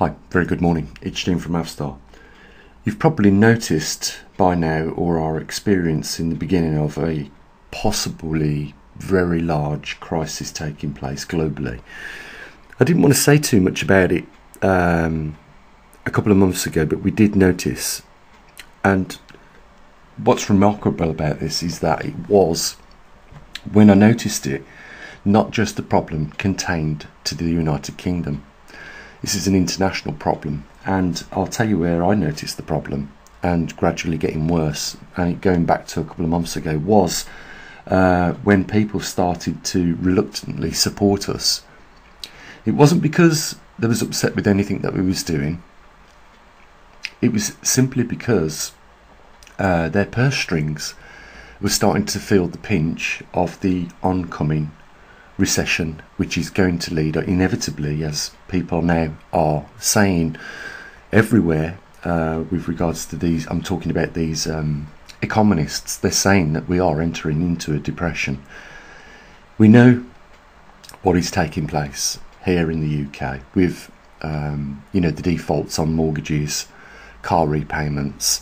Hi, very good morning. It's Jim from Avstar. You've probably noticed by now or are experiencing the beginning of a possibly very large crisis taking place globally. I didn't want to say too much about it um, a couple of months ago, but we did notice. And what's remarkable about this is that it was, when I noticed it, not just a problem contained to the United Kingdom this is an international problem, and I'll tell you where I noticed the problem and gradually getting worse. And going back to a couple of months ago was uh, when people started to reluctantly support us. It wasn't because they was upset with anything that we was doing. It was simply because uh, their purse strings were starting to feel the pinch of the oncoming recession, which is going to lead inevitably, as people now are saying everywhere, uh, with regards to these. I'm talking about these um, economists. They're saying that we are entering into a depression. We know what is taking place here in the UK with, um, you know, the defaults on mortgages, car repayments,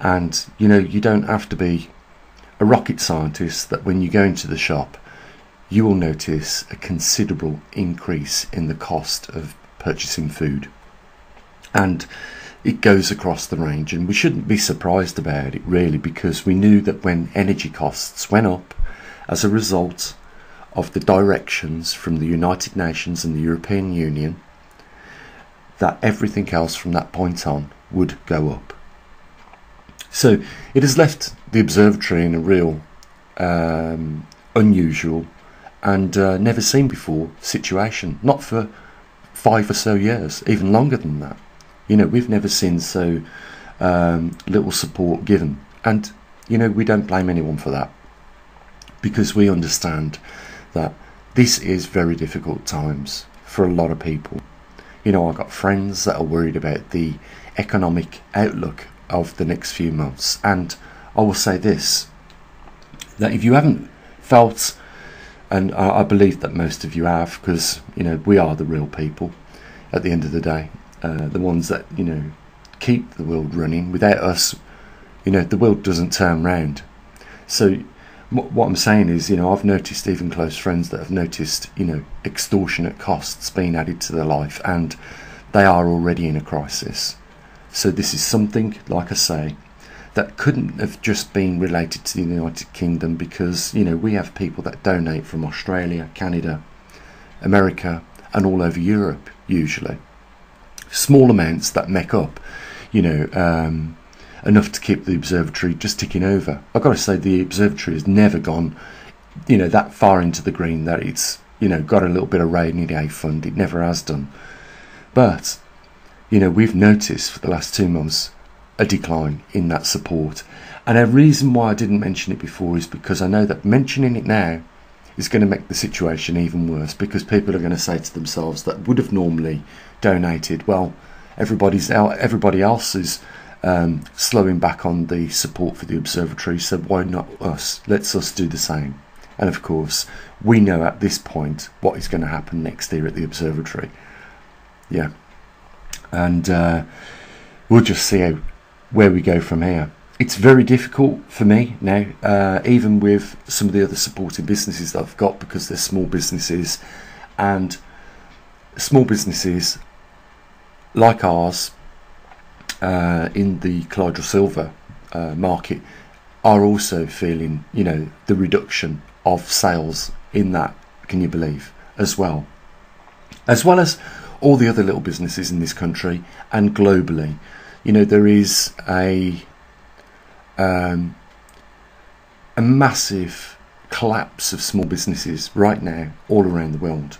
and you know, you don't have to be a rocket scientist that when you go into the shop you will notice a considerable increase in the cost of purchasing food. And it goes across the range, and we shouldn't be surprised about it really because we knew that when energy costs went up as a result of the directions from the United Nations and the European Union, that everything else from that point on would go up. So it has left the observatory in a real um, unusual and uh, never seen before situation. Not for five or so years, even longer than that. You know, we've never seen so um, little support given, and you know, we don't blame anyone for that because we understand that this is very difficult times for a lot of people. You know, I've got friends that are worried about the economic outlook of the next few months, and I will say this that if you haven't felt and I, I believe that most of you have because you know we are the real people at the end of the day, uh, the ones that you know keep the world running. Without us, you know the world doesn't turn round. So what I'm saying is, you know, I've noticed even close friends that have noticed, you know, extortionate costs being added to their life, and they are already in a crisis. So this is something, like I say, that couldn't have just been related to the United Kingdom because you know we have people that donate from Australia, Canada, America, and all over Europe usually. Small amounts that make up, you know, um, enough to keep the observatory just ticking over. I've got to say the observatory has never gone, you know, that far into the green that it's you know got a little bit of rainy day fund. It never has done, but you know we've noticed for the last two months a decline in that support. And a reason why I didn't mention it before is because I know that mentioning it now is going to make the situation even worse because people are going to say to themselves that would have normally donated, well, everybody's out, everybody else is um, slowing back on the support for the observatory, so why not us? Let's us do the same. And of course, we know at this point what is going to happen next year at the observatory. Yeah. And uh, we'll just see how where we go from here. It's very difficult for me now, uh, even with some of the other supporting businesses that I've got because they're small businesses and small businesses like ours uh, in the colloidal silver uh, market are also feeling, you know, the reduction of sales in that, can you believe, as well. As well as all the other little businesses in this country and globally you know there is a um, a massive collapse of small businesses right now all around the world.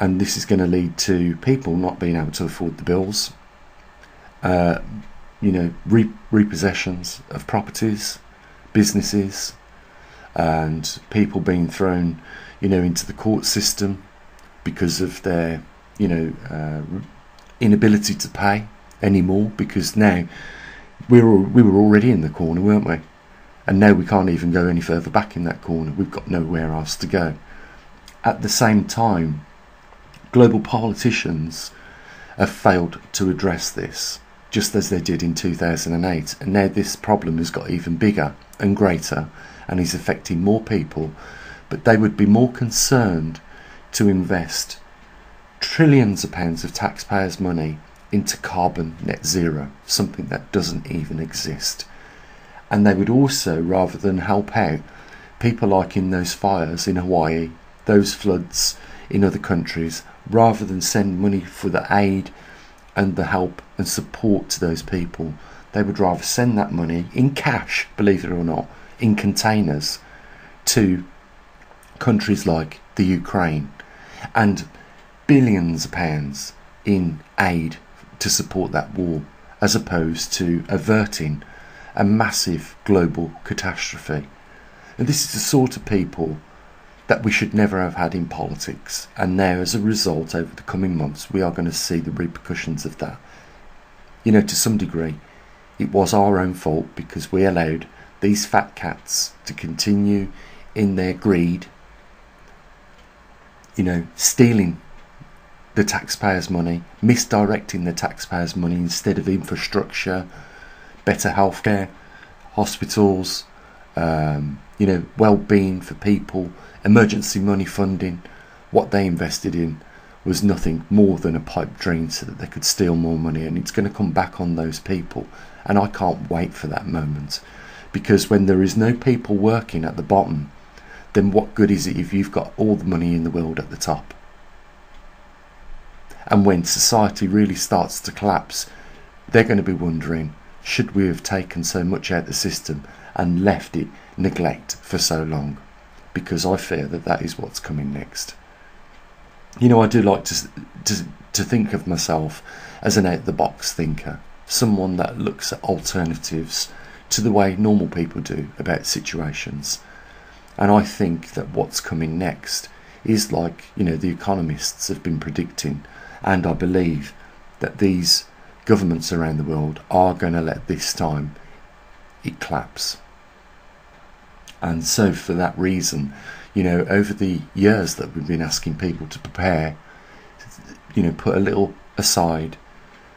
And this is going to lead to people not being able to afford the bills uh, you know re- repossessions of properties businesses and people being thrown you know into the court system because of their you know uh, inability to pay anymore because now we're all, we were already in the corner, weren't we? And now we can't even go any further back in that corner. We've got nowhere else to go. At the same time, global politicians have failed to address this, just as they did in 2008. And now this problem has got even bigger and greater and is affecting more people. But they would be more concerned to invest trillions of pounds of taxpayers' money into carbon net zero, something that doesn't even exist. And they would also, rather than help out people like in those fires in Hawaii, those floods in other countries, rather than send money for the aid and the help and support to those people, they would rather send that money in cash, believe it or not, in containers to countries like the Ukraine and billions of pounds in aid to support that war as opposed to averting a massive global catastrophe. And this is the sort of people that we should never have had in politics. And now, as a result, over the coming months, we are going to see the repercussions of that. You know, to some degree, it was our own fault because we allowed these fat cats to continue in their greed, you know, stealing the taxpayers' money, misdirecting the taxpayers' money instead of infrastructure, better healthcare, hospitals, um, you know, well-being for people, emergency money funding. What they invested in was nothing more than a pipe dream so that they could steal more money, and it's going to come back on those people. And I can't wait for that moment, because when there is no people working at the bottom, then what good is it if you've got all the money in the world at the top? And when society really starts to collapse, they're going to be wondering should we have taken so much out of the system and left it neglect for so long? Because I fear that that is what's coming next. You know, I do like to, to, to think of myself as an out the box thinker, someone that looks at alternatives to the way normal people do about situations. And I think that what's coming next is like, you know, the economists have been predicting, and I believe that these governments around the world are going to let this time it collapse. And so, for that reason, you know, over the years that we've been asking people to prepare, you know, put a little aside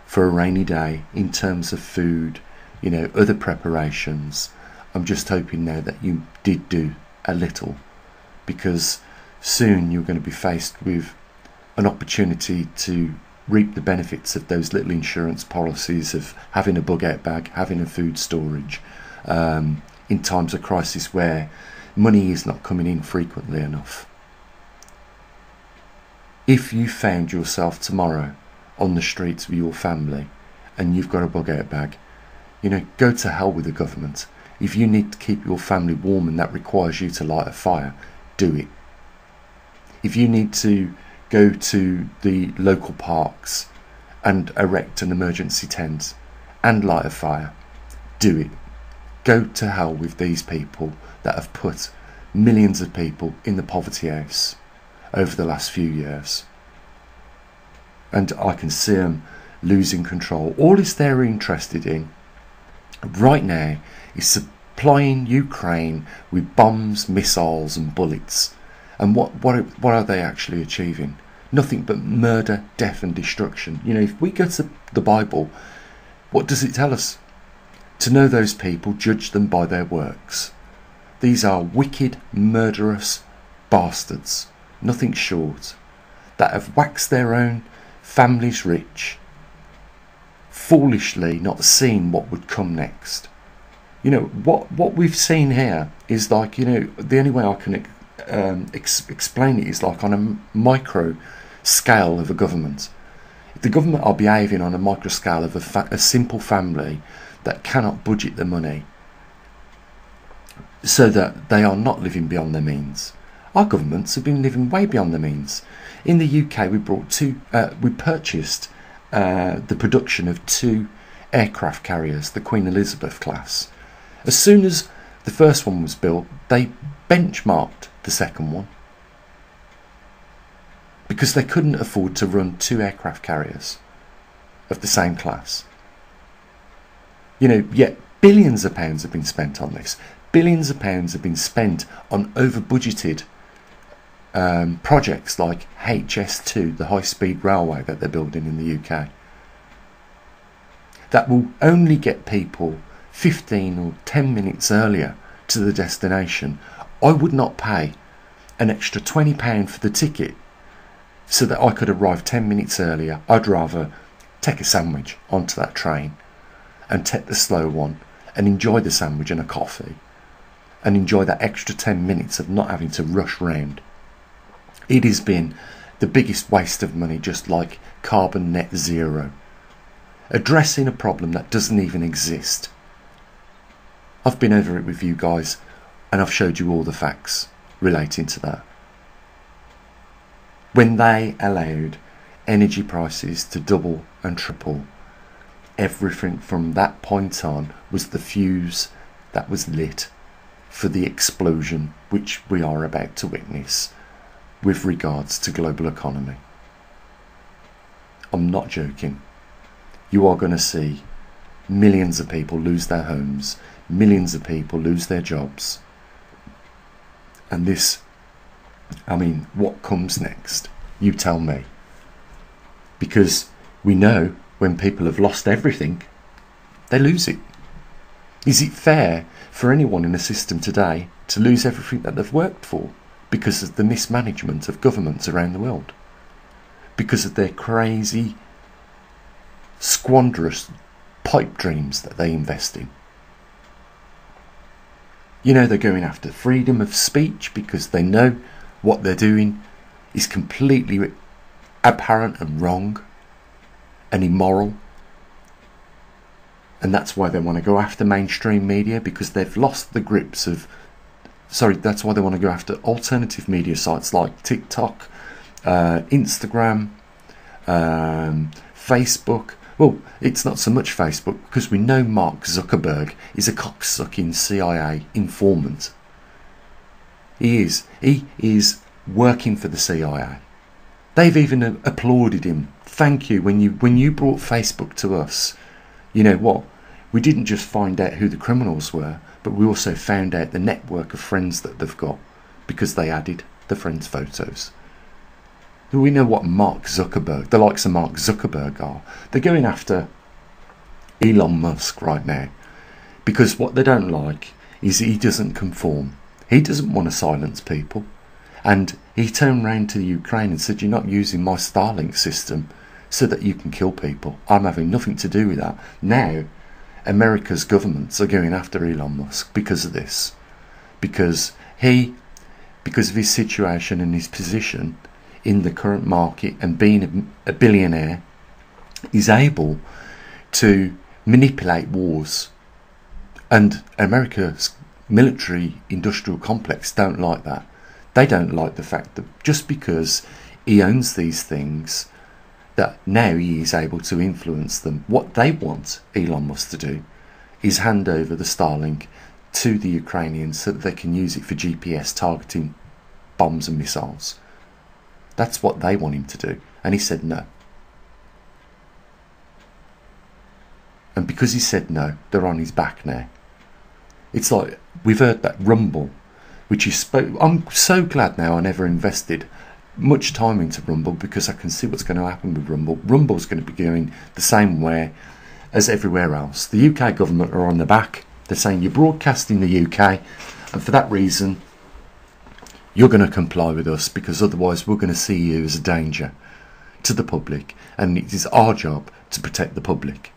for a rainy day in terms of food, you know, other preparations. I'm just hoping now that you did do a little because soon you're going to be faced with an opportunity to reap the benefits of those little insurance policies of having a bug out bag, having a food storage um, in times of crisis where money is not coming in frequently enough. If you found yourself tomorrow on the streets with your family and you've got a bug out bag, you know, go to hell with the government. If you need to keep your family warm and that requires you to light a fire, do it. If you need to go to the local parks and erect an emergency tent and light a fire. Do it. Go to hell with these people that have put millions of people in the poverty house over the last few years. And I can see them losing control. All is they're interested in right now is supplying Ukraine with bombs, missiles, and bullets and what, what, what are they actually achieving? Nothing but murder, death, and destruction. You know, if we go to the Bible, what does it tell us? To know those people, judge them by their works. These are wicked, murderous bastards, nothing short, that have waxed their own families rich, foolishly not seeing what would come next. You know, what, what we've seen here is like, you know, the only way I can um, ex- explain it is like on a micro scale of a government. If the government are behaving on a micro scale of a, fa- a simple family that cannot budget the money so that they are not living beyond their means. Our governments have been living way beyond their means. In the UK, we brought two, uh, we purchased uh, the production of two aircraft carriers, the Queen Elizabeth class. As soon as the first one was built, they benchmarked the second one because they couldn't afford to run two aircraft carriers of the same class. You know, yet billions of pounds have been spent on this. Billions of pounds have been spent on over budgeted um, projects like HS2, the high speed railway that they're building in the UK, that will only get people 15 or 10 minutes earlier to the destination, I would not pay an extra £20 for the ticket so that I could arrive 10 minutes earlier. I'd rather take a sandwich onto that train and take the slow one and enjoy the sandwich and a coffee and enjoy that extra 10 minutes of not having to rush round. It has been the biggest waste of money, just like carbon net zero. Addressing a problem that doesn't even exist. I've been over it with you guys and I've showed you all the facts relating to that. When they allowed energy prices to double and triple, everything from that point on was the fuse that was lit for the explosion which we are about to witness with regards to global economy. I'm not joking. You are going to see millions of people lose their homes, millions of people lose their jobs. And this, I mean, what comes next? You tell me. Because we know when people have lost everything, they lose it. Is it fair for anyone in a system today to lose everything that they've worked for? because of the mismanagement of governments around the world, because of their crazy, squanderous pipe dreams that they invest in. You know, they're going after freedom of speech because they know what they're doing is completely apparent and wrong and immoral. And that's why they want to go after mainstream media because they've lost the grips of sorry, that's why they want to go after alternative media sites like TikTok, uh, Instagram, um, Facebook. Well, it's not so much Facebook because we know Mark Zuckerberg is a cocksucking CIA informant. He is. He is working for the CIA. They've even applauded him. Thank you when you when you brought Facebook to us. You know what? We didn't just find out who the criminals were but we also found out the network of friends that they've got because they added the friends' photos. We know what Mark Zuckerberg, the likes of Mark Zuckerberg, are. They're going after Elon Musk right now because what they don't like is he doesn't conform. He doesn't want to silence people. And he turned round to the Ukraine and said, You're not using my Starlink system so that you can kill people. I'm having nothing to do with that. Now America's governments are going after Elon Musk because of this. Because he, because of his situation and his position in the current market and being a, billionaire, is able to manipulate wars. And America's military industrial complex don't like that. They don't like the fact that just because he owns these things that now he is able to influence them. What they want Elon Musk to do is hand over the Starlink to the Ukrainians so that they can use it for GPS targeting bombs and missiles. That's what they want him to do. And he said no. And because he said no, they're on his back now. It's like we've heard that rumble, which is spoke. I'm so glad now I never invested much time into Rumble because I can see what's going to happen with Rumble. Rumble's going to be going the same way as everywhere else. The UK government are on the back. They're saying you're broadcasting the UK, and for that reason, you're going to comply with us because otherwise we're going to see you as a danger to the public, and it is our job to protect the public.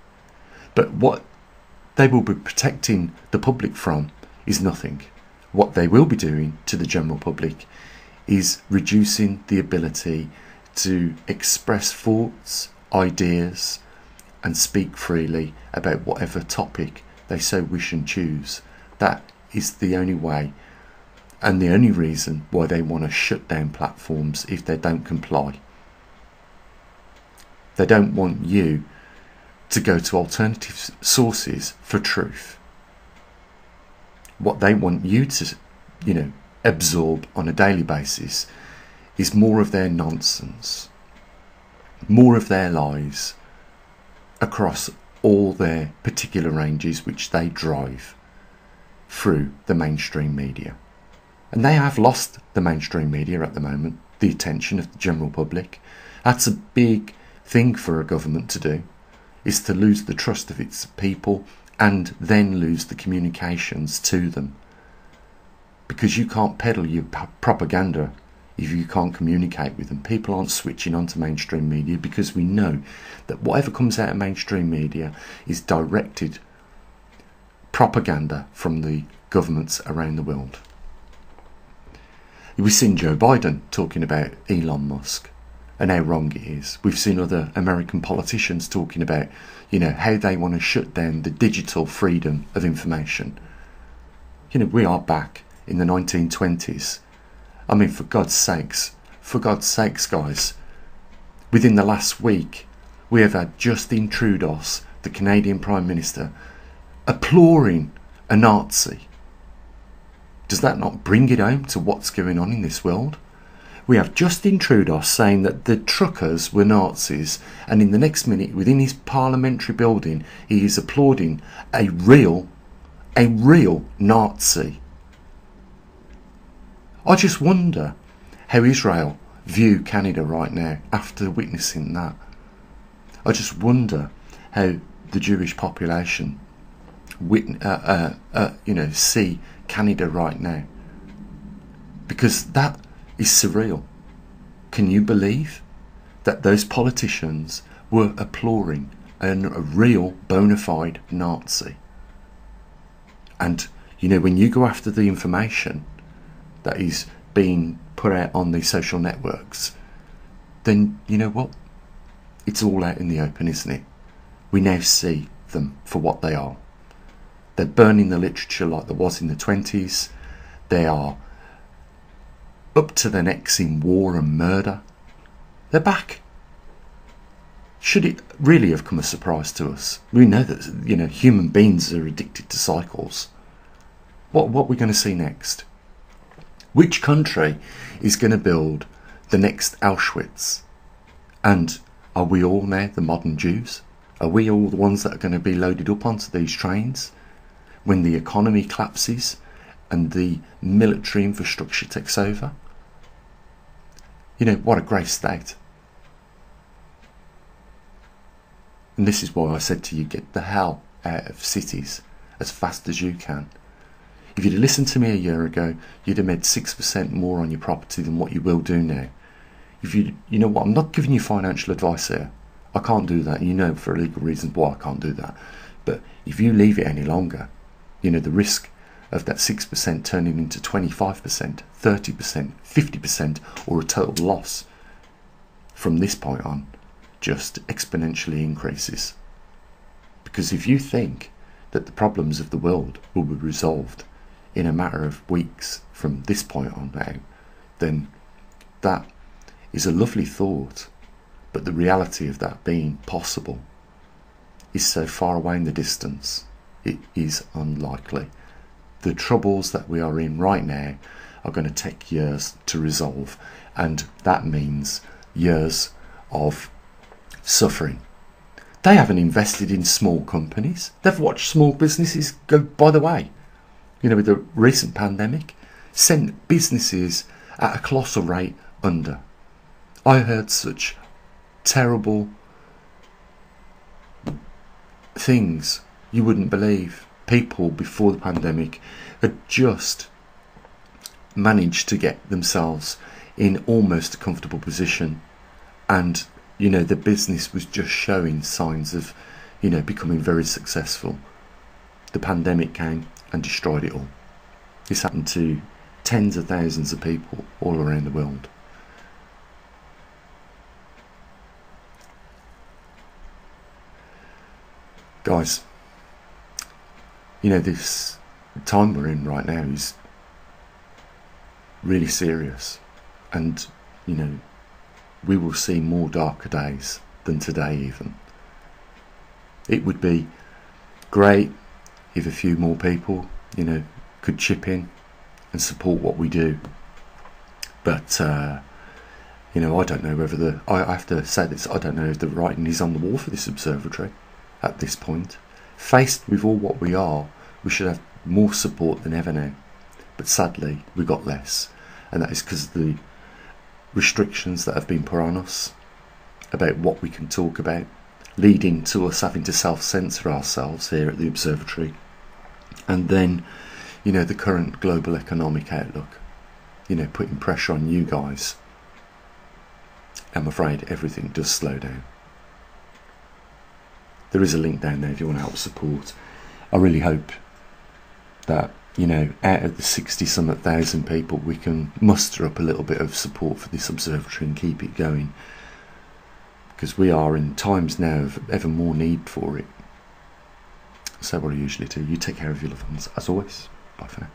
But what they will be protecting the public from is nothing. What they will be doing to the general public is reducing the ability to express thoughts, ideas, and speak freely about whatever topic they so wish and choose. That is the only way and the only reason why they want to shut down platforms if they don't comply. They don't want you to go to alternative sources for truth. What they want you to, you know, absorb on a daily basis is more of their nonsense, more of their lies across all their particular ranges which they drive through the mainstream media. And they have lost the mainstream media at the moment, the attention of the general public. That's a big thing for a government to do, is to lose the trust of its people and then lose the communications to them. Because you can't peddle your propaganda if you can't communicate with them. People aren't switching onto mainstream media because we know that whatever comes out of mainstream media is directed propaganda from the governments around the world. We've seen Joe Biden talking about Elon Musk and how wrong it is. We've seen other American politicians talking about, you know, how they want to shut down the digital freedom of information. You know, we are back in the 1920s. I mean, for God's sakes, for God's sakes, guys, within the last week, we have had Justin Trudeau, the Canadian Prime Minister, applauding a Nazi. Does that not bring it home to what's going on in this world? We have Justin Trudeau saying that the truckers were Nazis, and in the next minute, within his parliamentary building, he is applauding a real, a real Nazi. I just wonder how Israel view Canada right now after witnessing that. I just wonder how the Jewish population, uh, uh, uh, you know, see Canada right now. Because that is surreal. Can you believe that those politicians were applauding a real bona fide Nazi? And, you know, when you go after the information that is being put out on the social networks, then you know what? It's all out in the open, isn't it? We now see them for what they are. They're burning the literature like there was in the 20s. They are up to their necks in war and murder. They're back. Should it really have come as a surprise to us? We know that you know human beings are addicted to cycles. What what are we going to see next? Which country is going to build the next Auschwitz? And are we all now the modern Jews? Are we all the ones that are going to be loaded up onto these trains? When the economy collapses and the military infrastructure takes over. You know, what a great state. And this is why I said to you get the hell out of cities as fast as you can. If you'd have listened to me a year ago, you'd have made 6% more on your property than what you will do now. If you, you know what, I'm not giving you financial advice here. I can't do that. You know for legal reasons why I can't do that. But if you leave it any longer, you know, the risk of that 6% turning into 25%, 30%, 50%, or a total loss from this point on just exponentially increases. Because if you think that the problems of the world will be resolved in a matter of weeks from this point on now, then that is a lovely thought, but the reality of that being possible is so far away in the distance it is unlikely. The troubles that we are in right now are going to take years to resolve, and that means years of suffering. They haven't invested in small companies. They've watched small businesses go by the way. You know, with the recent pandemic, sent businesses at a colossal rate under. I heard such terrible things you wouldn't believe. People before the pandemic had just managed to get themselves in almost a comfortable position. And you know the business was just showing signs of you know becoming very successful. The pandemic came and destroyed it all. This happened to tens of thousands of people all around the world. Guys you know, this time we're in right now is really serious. And, you know, we will see more darker days than today, even. It would be great if a few more people, you know, could chip in and support what we do. But, uh, you know, I don't know whether the. I have to say this, I don't know if the writing is on the wall for this observatory at this point. Faced with all what we are, we should have more support than ever now but sadly we got less, and that is because of the restrictions that have been put on us about what we can talk about, leading to us having to self censor ourselves here at the observatory, and then, you know, the current global economic outlook, you know, putting pressure on you guys. I'm afraid everything does slow down. There is a link down there if you want to help support. I really hope that you know, out of the 60 some thousand people, we can muster up a little bit of support for this observatory and keep it going. Because we are in times now of ever more need for it. So, what I usually do, you take care of your loved ones. As always, bye for now.